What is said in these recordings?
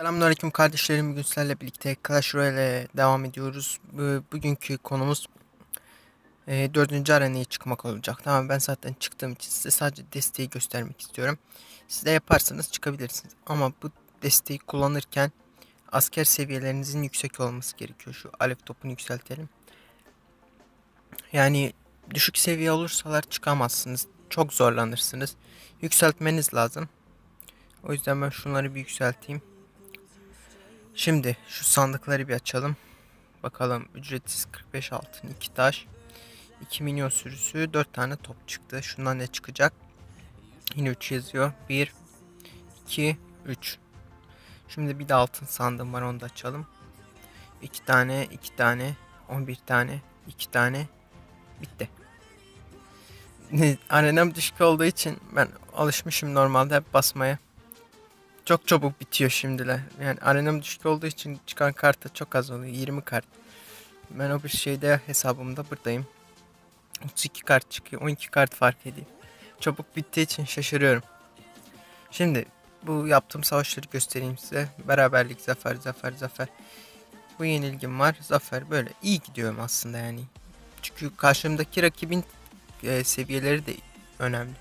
Selamünaleyküm kardeşlerim. Bugün sizlerle birlikte Clash Royale devam ediyoruz. Bu- Bugünkü konumuz e, 4. arenaya çıkmak olacak. Tamam ben zaten çıktığım için size sadece desteği göstermek istiyorum. Siz de yaparsanız çıkabilirsiniz. Ama bu desteği kullanırken asker seviyelerinizin yüksek olması gerekiyor. Şu alev topunu yükseltelim. Yani düşük seviye olursalar çıkamazsınız. Çok zorlanırsınız. Yükseltmeniz lazım. O yüzden ben şunları bir yükselteyim. Şimdi şu sandıkları bir açalım. Bakalım ücretsiz 45 altın 2 taş 2 milyon sürüsü 4 tane top çıktı. Şundan ne çıkacak? Yine 3 yazıyor. 1 2 3 Şimdi bir de altın sandığım var onu da açalım. 2 tane 2 tane 11 tane 2 tane bitti. Arenam düşük olduğu için ben alışmışım normalde hep basmaya. Çok çabuk bitiyor şimdiler. Yani arenam düşük olduğu için çıkan kart da çok az oluyor. 20 kart. Ben o bir şeyde hesabımda buradayım. 32 kart çıkıyor. 12 kart fark ediyor. Çabuk bittiği için şaşırıyorum. Şimdi bu yaptığım savaşları göstereyim size. Beraberlik, zafer, zafer, zafer. Bu yenilgim var. Zafer böyle iyi gidiyorum aslında yani. Çünkü karşımdaki rakibin e, seviyeleri de önemli.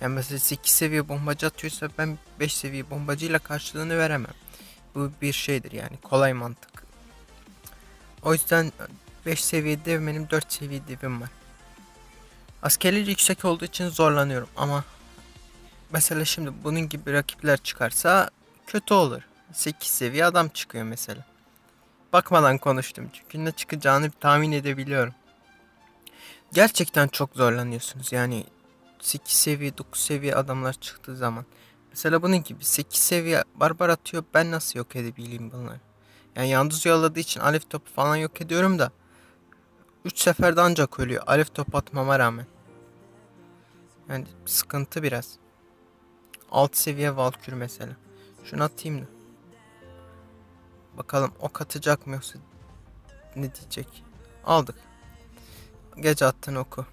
Yani mesela 8 seviye bombacı atıyorsa ben 5 seviye bombacıyla karşılığını veremem. Bu bir şeydir yani kolay mantık. O yüzden 5 seviye dev benim 4 seviye devim var. Askerleri yüksek olduğu için zorlanıyorum ama mesela şimdi bunun gibi rakipler çıkarsa kötü olur. 8 seviye adam çıkıyor mesela. Bakmadan konuştum çünkü ne çıkacağını tahmin edebiliyorum. Gerçekten çok zorlanıyorsunuz yani 8 seviye 9 seviye adamlar çıktığı zaman. Mesela bunun gibi 8 seviye barbar atıyor ben nasıl yok edebileyim bunları. Yani yandız yolladığı için alev topu falan yok ediyorum da 3 seferde ancak ölüyor alev top atmama rağmen. Yani sıkıntı biraz. 6 seviye Valkür mesela. Şunu atayım da. Bakalım ok atacak mı yoksa ne diyecek. Aldık. Gece attın oku.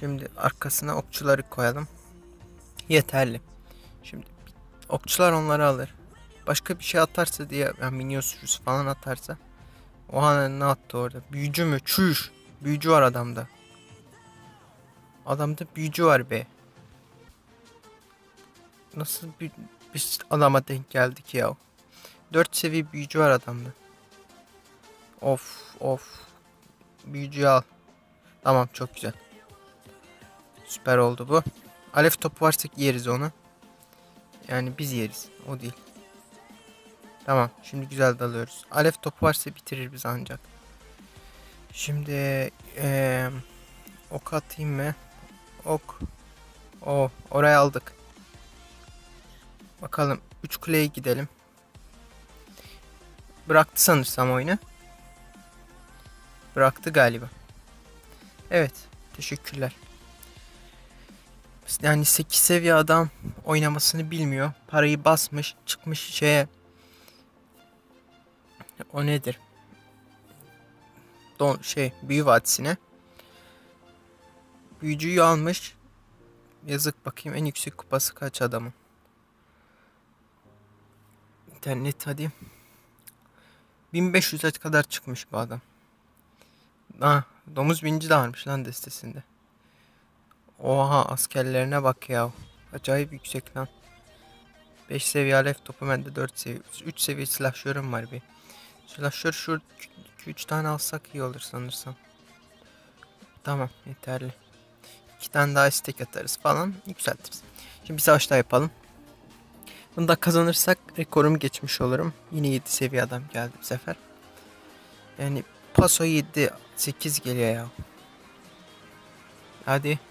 Şimdi arkasına okçuları koyalım. Yeterli. Şimdi okçular onları alır. Başka bir şey atarsa diye yani minyon sürüsü falan atarsa. Oha ne attı orada? Büyücü mü? Çüş. Büyücü var adamda. Adamda büyücü var be. Nasıl bir, bir adama denk geldik ya. 4 seviye büyücü var adamda. Of of. Büyücüyü al. Tamam çok güzel. Süper oldu bu. Alev topu varsa yeriz onu. Yani biz yeriz. O değil. Tamam. Şimdi güzel dalıyoruz. Alev topu varsa bitirir biz ancak. Şimdi ee, ok atayım mı? Ok. O oraya aldık. Bakalım 3 kuleye gidelim. Bıraktı sanırsam oyunu. Bıraktı galiba. Evet. Teşekkürler. Yani 8 seviye adam oynamasını bilmiyor. Parayı basmış, çıkmış şeye. O nedir? Don şey, büyü vadisine. Büyücüyü almış. Yazık bakayım en yüksek kupası kaç adamın. İnternet hadi. 1500'e kadar çıkmış bu adam. Ah, domuz binci de varmış lan destesinde. Oha askerlerine bak ya. Acayip yüksek lan. 5 seviye alev topu bende 4 seviye. 3 seviye silahşörüm var bir. Silahşör şu 2-3 tane alsak iyi olur sanırsam. Tamam yeterli. 2 tane daha istek atarız falan yükseltiriz. Şimdi bir savaş daha yapalım. Bunu da kazanırsak rekorumu geçmiş olurum. Yine 7 seviye adam geldi bu sefer. Yani paso 7 8 geliyor ya. Hadi.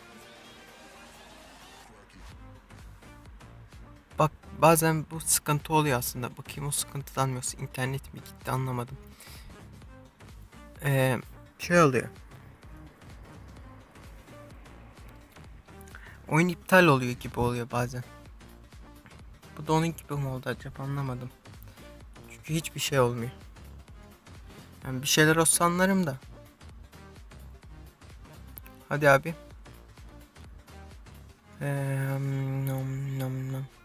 Bazen bu sıkıntı oluyor aslında. Bakayım o sıkıntıdan mı yoksa internet mi gitti anlamadım. Ee, şey oluyor. Oyun iptal oluyor gibi oluyor bazen. Bu da onun gibi mi oldu acaba anlamadım. Çünkü hiçbir şey olmuyor. Yani bir şeyler olsa anlarım da. Hadi abi. Ee, nom nom nom.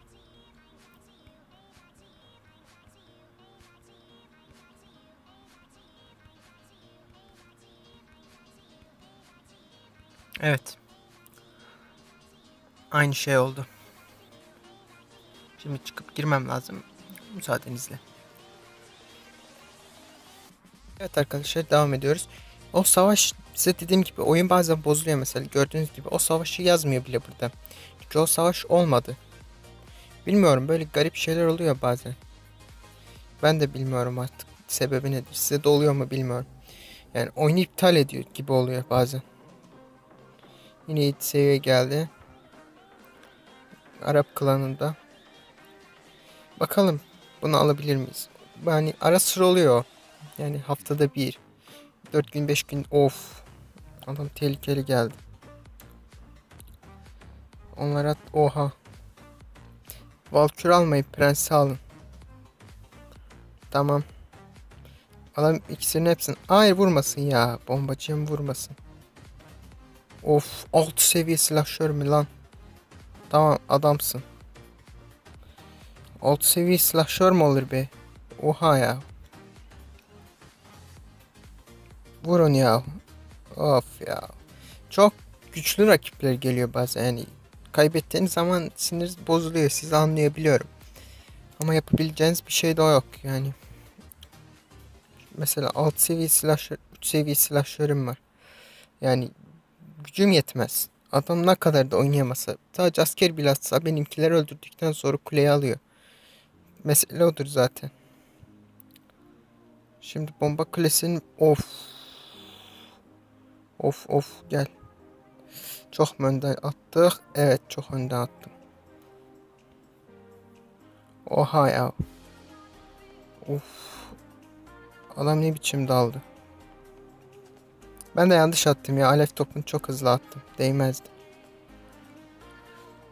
Evet. Aynı şey oldu. Şimdi çıkıp girmem lazım. Müsaadenizle. Evet arkadaşlar devam ediyoruz. O savaş size dediğim gibi oyun bazen bozuluyor mesela gördüğünüz gibi o savaşı yazmıyor bile burada. Çünkü o savaş olmadı. Bilmiyorum böyle garip şeyler oluyor bazen. Ben de bilmiyorum artık sebebi nedir. Size de oluyor mu bilmiyorum. Yani oyunu iptal ediyor gibi oluyor bazen. Yine 7 seviye geldi. Arap klanında. Bakalım bunu alabilir miyiz? Yani ara sıra oluyor. Yani haftada bir. 4 gün 5 gün of. Adam tehlikeli geldi. Onlara oha. Valkür almayın prensi alın. Tamam. Adam ikisinin hepsini. Hayır vurmasın ya. Bombacıyım vurmasın. Of alt seviye silahşör mü lan? Tamam adamsın. Alt seviye silahşör mü olur be? Oha ya. Vurun ya. Of ya. Çok güçlü rakipler geliyor bazen yani. Kaybettiğiniz zaman sinir bozuluyor. Sizi anlayabiliyorum. Ama yapabileceğiniz bir şey de yok yani. Mesela alt seviye silahşör, 3 seviye silahşörüm var. Yani gücüm yetmez. Adam ne kadar da oynayamasa. Sadece asker bile atsa benimkiler öldürdükten sonra kuleyi alıyor. Mesele odur zaten. Şimdi bomba kulesinin of. Of of gel. Çok mu önden attık? Evet çok önden attım. Oha ya. Of. Adam ne biçim daldı. Ben de yanlış attım ya. Alev topunu çok hızlı attım. Değmezdi.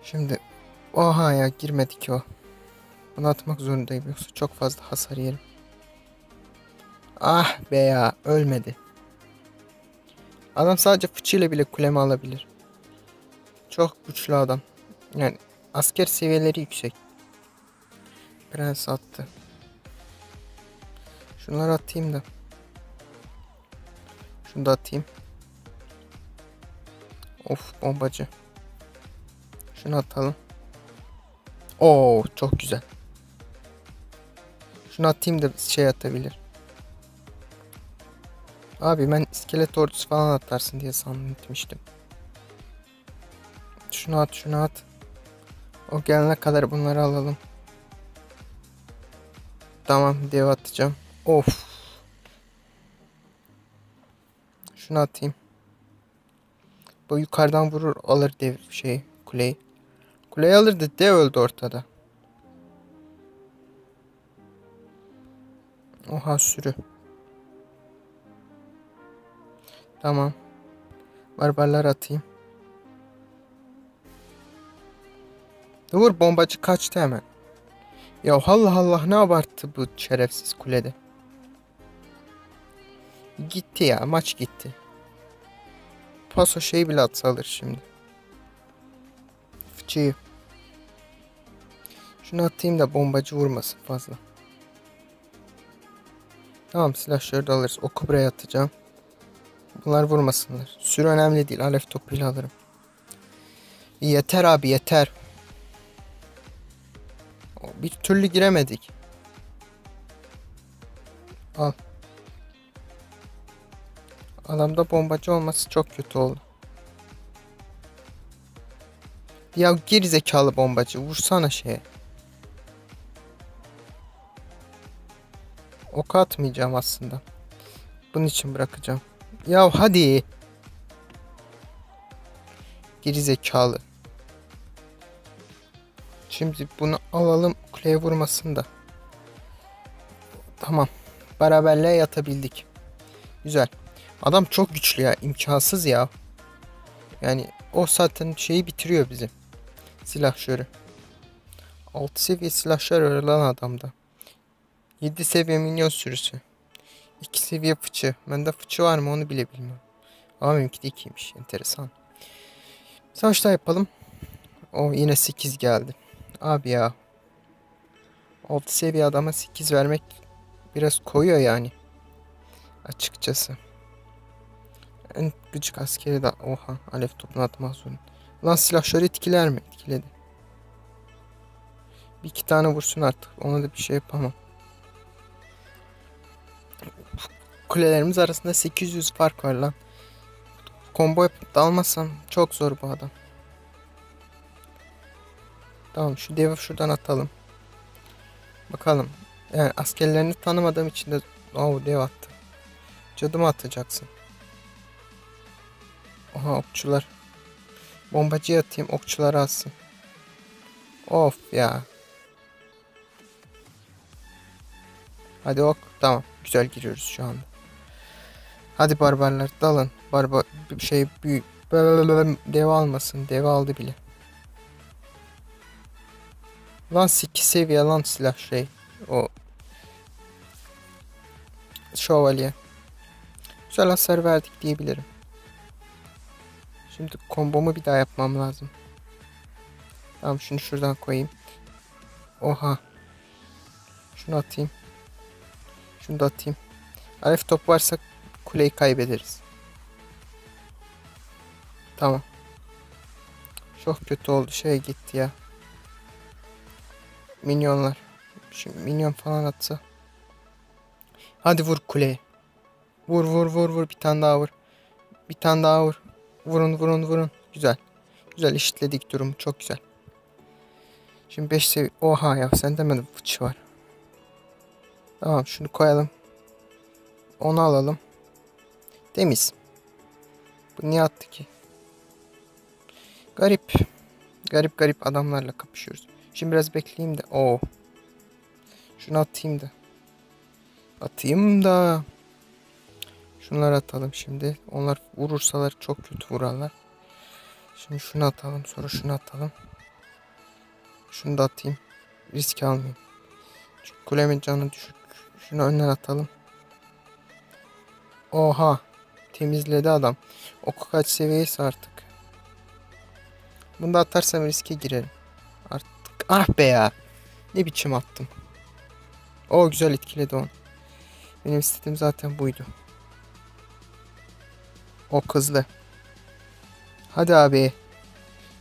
Şimdi oha ya girmedi ki o. Bunu atmak zorundayım yoksa çok fazla hasar yerim. Ah be ya ölmedi. Adam sadece fıçıyla bile kulemi alabilir. Çok güçlü adam. Yani asker seviyeleri yüksek. Prens attı. Şunları atayım da. Şunu da atayım. Of bombacı. Şunu atalım. Oo çok güzel. Şunu atayım da şey atabilir. Abi ben iskelet ordusu falan atarsın diye sandım etmiştim. Şunu at şunu at. O gelene kadar bunları alalım. Tamam dev atacağım. Of. Şunu atayım. Bu yukarıdan vurur alır dev şey kuleyi. Kuleyi alırdı dev öldü ortada. Oha sürü. Tamam. Barbarlar atayım. Dur bombacı kaçtı hemen. Ya Allah Allah ne abarttı bu şerefsiz kulede. Gitti ya maç gitti. Paso şey bile atsa alır şimdi. Fıçıyı. Şunu atayım da bombacı vurmasın fazla. Tamam silahları da alırız. Oku buraya atacağım. Bunlar vurmasınlar. Sürü önemli değil. Alev topuyla alırım. Yeter abi yeter. Bir türlü giremedik. Al. Adamda bombacı olması çok kötü oldu. Ya geri zekalı bombacı vursana şeye. Ok atmayacağım aslında. Bunun için bırakacağım. Ya hadi. Geri zekalı. Şimdi bunu alalım kuleye vurmasın da. Tamam. Beraberliğe yatabildik. Güzel. Adam çok güçlü ya. imkansız ya. Yani o zaten şeyi bitiriyor bizi. Silahşörü. 6 seviye silahşör lan adamda. 7 seviye minyon sürüsü. 2 seviye fıçı. Bende fıçı var mı onu bile bilmiyorum. Ama benimki de 2'ymiş. Enteresan. Savaşta yapalım. O yine 8 geldi. Abi ya. 6 seviye adama 8 vermek biraz koyuyor yani. Açıkçası. En gıcık askeri de oha alev topunu atmak zorunda. Lan silahları etkiler mi? Etkiledi. Bir iki tane vursun artık. Ona da bir şey yapamam. Kulelerimiz arasında 800 fark var lan. Combo yapıp dalmasam çok zor bu adam. Tamam şu devi şuradan atalım. Bakalım. Yani askerlerini tanımadığım için de oh dev attı. Cadı mı atacaksın? Oha okçular. Bombacı atayım okçuları alsın. Of ya. Hadi ok. Tamam. Güzel giriyoruz şu anda. Hadi barbarlar dalın. Barbar bir şey büyük. Dev almasın. Dev aldı bile. Lan 8 seviye lan silah şey. O şövalye. Güzel hasar verdik diyebilirim. Şimdi kombomu bir daha yapmam lazım. Tamam şunu şuradan koyayım. Oha. Şunu atayım. Şunu da atayım. Alef top varsa kuleyi kaybederiz. Tamam. Çok kötü oldu. Şey gitti ya. Minyonlar. Şimdi minyon falan atsa. Hadi vur kuleye. Vur vur vur vur. Bir tane daha vur. Bir tane daha vur. Vurun vurun vurun. Güzel. Güzel işitledik durumu. Çok güzel. Şimdi 5 seviye. Oha ya sen demedin fıçı var. Tamam şunu koyalım. Onu alalım. Temiz. Bu niye attı ki? Garip. Garip garip adamlarla kapışıyoruz. Şimdi biraz bekleyeyim de. Oo. Şunu atayım da. Atayım da. Şunları atalım şimdi. Onlar vurursalar çok kötü vurarlar. Şimdi şunu atalım. Sonra şunu atalım. Şunu da atayım. Risk almayayım. Çünkü kulemin canı düşük. Şunu önden atalım. Oha. Temizledi adam. Oku kaç seviyesi artık. Bunu da atarsam riske girerim. Artık. Ah be ya. Ne biçim attım. O güzel etkiledi onu. Benim istediğim zaten buydu. O kızlı. Hadi abi.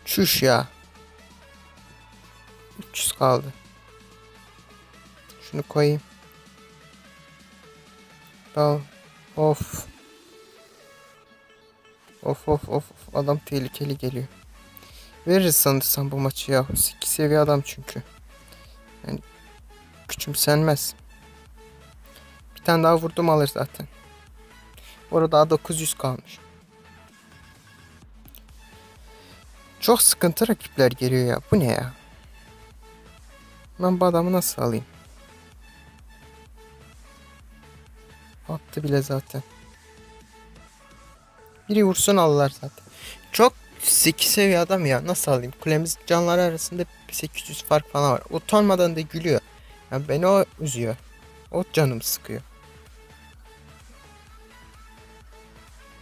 Çüş ya. 300 kaldı. Şunu koyayım. Dal. Of. Of of of. Adam tehlikeli geliyor. Veririz sanırsam bu maçı ya. 8 seviye adam çünkü. Yani küçümsenmez. Bir tane daha vurdum alır zaten. Orada daha 900 kalmış. Çok sıkıntı rakipler geliyor ya. Bu ne ya? Ben bu adamı nasıl alayım? Attı bile zaten. Biri vursun alırlar zaten. Çok 8 seviye adam ya. Nasıl alayım? Kulemiz canları arasında 800 fark falan var. Utanmadan da gülüyor. Yani beni o üzüyor. O canım sıkıyor.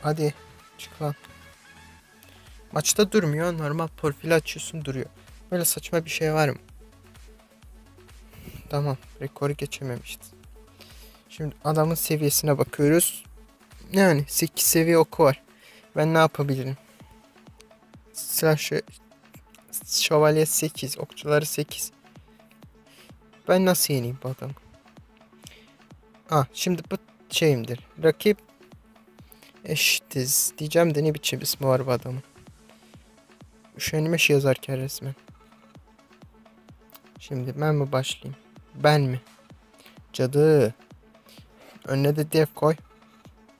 Hadi çık lan. Maçta durmuyor. Normal profil açıyorsun duruyor. Böyle saçma bir şey var mı? Tamam. Rekoru geçememişti. Şimdi adamın seviyesine bakıyoruz. Yani 8 seviye oku var. Ben ne yapabilirim? Silah şövalye 8. Okçuları 8. Ben nasıl yeneyim bu adamı? Ah şimdi bu şeyimdir. Rakip eşitiz. Diyeceğim de ne biçim ismi var bu adamın. Şey yazarken resmen. Şimdi ben mi başlayayım? Ben mi? Cadı. Önüne de dev koy.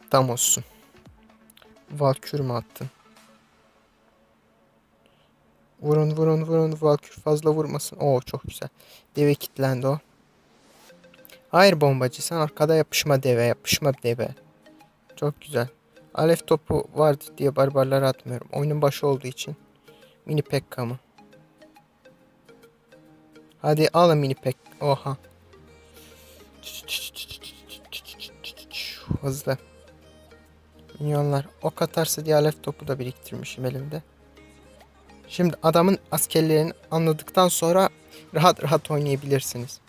Tam olsun. Valkür mü attın? Vurun vurun vurun. Valkür fazla vurmasın. Oo çok güzel. Deve kilitlendi o. Hayır bombacı sen arkada yapışma deve yapışma deve. Çok güzel. Alev topu vardı diye barbarlara atmıyorum. Oyunun başı olduğu için. Mini Pekka mı? Hadi alın mini pek. Oha. Hızlı. Minyonlar. Ok atarsa diye alev topu da biriktirmişim elimde. Şimdi adamın askerlerini anladıktan sonra rahat rahat oynayabilirsiniz.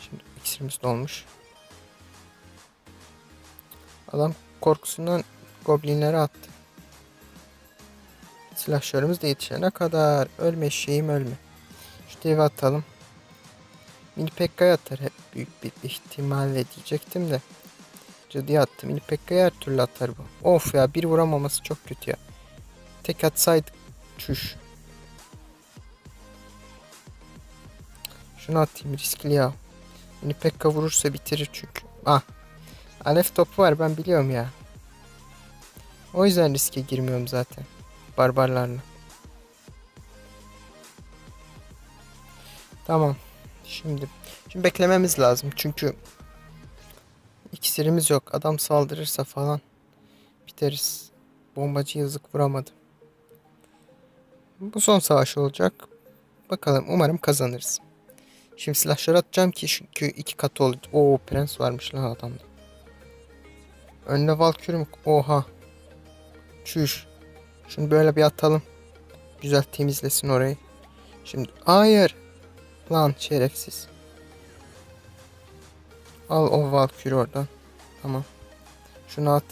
Şimdi iksirimiz dolmuş. Adam korkusundan goblinleri attı. Silahlarımız da yetişene kadar. Ölme şeyim ölme. Şu devi atalım. Mini Pekka'ya atar hep büyük bir ihtimalle diyecektim de. Cadıya attı. Mini Pekka'ya her türlü atar bu. Of ya bir vuramaması çok kötü ya. Tek atsaydık. Çüş. Şunu atayım riskli ya. Mini Pekka vurursa bitirir çünkü. Ah. Alef topu var ben biliyorum ya. O yüzden riske girmiyorum zaten. Barbarlarla. Tamam. Şimdi şimdi beklememiz lazım çünkü iksirimiz yok. Adam saldırırsa falan biteriz. Bombacı yazık vuramadı. Bu son savaş olacak. Bakalım umarım kazanırız. Şimdi silahları atacağım ki çünkü iki katı oldu. Oo prens varmış lan adamda. Önüne valkürüm. Oha. Çüş. Şunu böyle bir atalım. Güzel temizlesin orayı. Şimdi hayır. Lan şerefsiz. Al o valkür oradan. Tamam. Şunu at.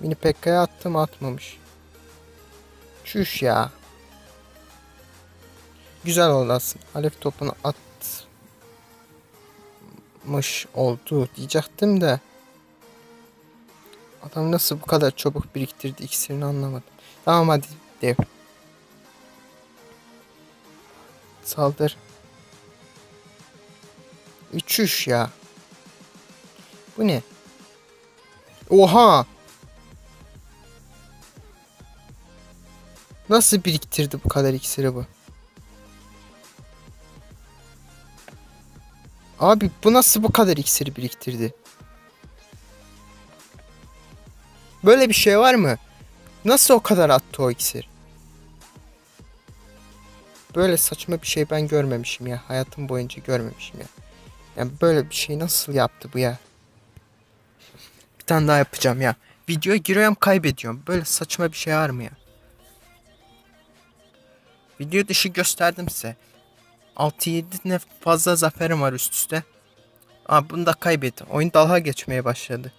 Mini Pekka'ya attım atmamış. Çüş ya. Güzel oldu aslında. Alev topunu atmış oldu diyecektim de. Adam nasıl bu kadar çabuk biriktirdi iksirini anlamadım. Tamam hadi dev. Saldır. Üçüş ya. Bu ne? Oha! Nasıl biriktirdi bu kadar iksiri bu? Abi bu nasıl bu kadar iksiri biriktirdi? Böyle bir şey var mı? Nasıl o kadar attı o iksir? Böyle saçma bir şey ben görmemişim ya. Hayatım boyunca görmemişim ya. Yani böyle bir şey nasıl yaptı bu ya? Bir tane daha yapacağım ya. Videoya giriyorum kaybediyorum. Böyle saçma bir şey var mı ya? Video dışı gösterdim size. 6-7 ne fazla zaferim var üst üste. Aa bunu da kaybettim. Oyun dalga geçmeye başladı.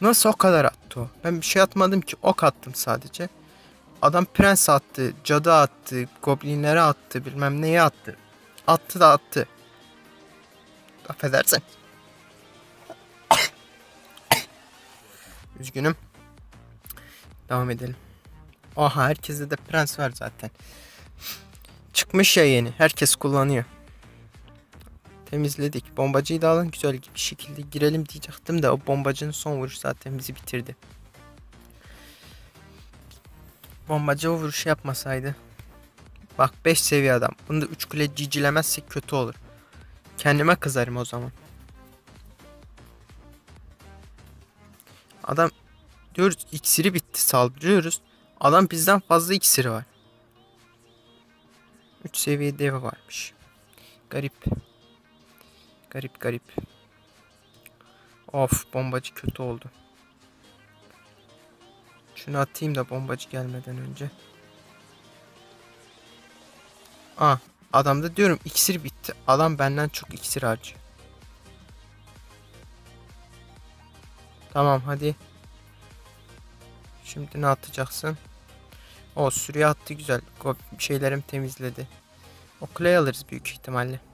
Nasıl o kadar attı o? Ben bir şey atmadım ki. Ok attım sadece. Adam prens attı, cadı attı, goblinlere attı, bilmem neye attı. Attı da attı. Affedersin. Üzgünüm. Devam edelim. Oha herkeste de prens var zaten. Çıkmış ya yeni. Herkes kullanıyor. Temizledik. Bombacıyı da alın güzel bir şekilde girelim diyecektim de o bombacının son vuruşu zaten bizi bitirdi. Bombacı o vuruşu yapmasaydı. Bak 5 seviye adam. Bunu da 3 kule cicilemezsek kötü olur. Kendime kızarım o zaman. Adam diyoruz iksiri bitti saldırıyoruz. Adam bizden fazla iksiri var. 3 seviye dev varmış. Garip. Garip garip. Of bombacı kötü oldu. Şunu atayım da bombacı gelmeden önce. Aa adamda diyorum iksir bitti. Adam benden çok iksir harcıyor. Tamam hadi. Şimdi ne atacaksın? O sürüye attı güzel. Şeylerim temizledi. O alırız büyük ihtimalle.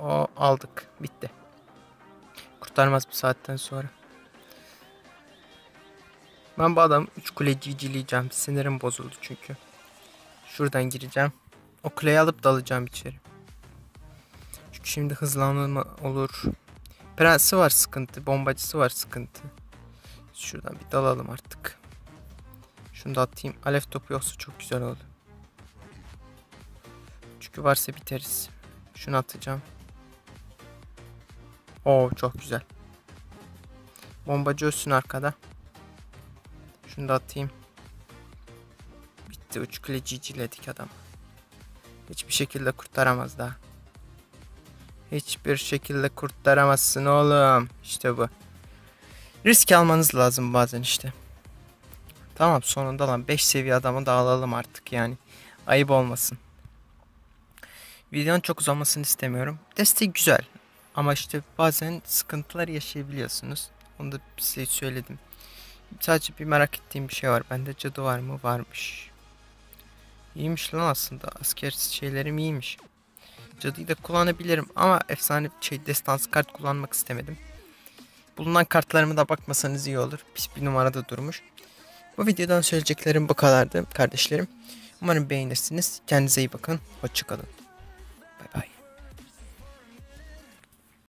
O aldık. Bitti. Kurtarmaz bu saatten sonra. Ben bu adam 3 kule cicileyeceğim. Sinirim bozuldu çünkü. Şuradan gireceğim. O kuleyi alıp dalacağım içeri. Çünkü şimdi hızlanma olur. Prensi var sıkıntı. Bombacısı var sıkıntı. Şuradan bir dalalım artık. Şunu da atayım. Alev topu yoksa çok güzel oldu. Çünkü varsa biteriz. Şunu atacağım. Oo çok güzel. Bombacı ölsün arkada. Şunu da atayım. Bitti. Üç kule ciciledik adam. Hiçbir şekilde kurtaramaz daha. Hiçbir şekilde kurtaramazsın oğlum. İşte bu. Risk almanız lazım bazen işte. Tamam sonunda lan 5 seviye adamı da alalım artık yani. Ayıp olmasın. Videonun çok uzamasını istemiyorum. Destek güzel. Ama işte bazen sıkıntılar yaşayabiliyorsunuz. Onu da size söyledim. Sadece bir merak ettiğim bir şey var. Bende cadı var mı? Varmış. İyiymiş lan aslında. Asker şeylerim iyiymiş. Cadıyı da kullanabilirim ama efsane şey destansı kart kullanmak istemedim. Bulunan kartlarıma da bakmasanız iyi olur. Pis bir numarada durmuş. Bu videodan söyleyeceklerim bu kadardı kardeşlerim. Umarım beğenirsiniz. Kendinize iyi bakın. Hoşçakalın.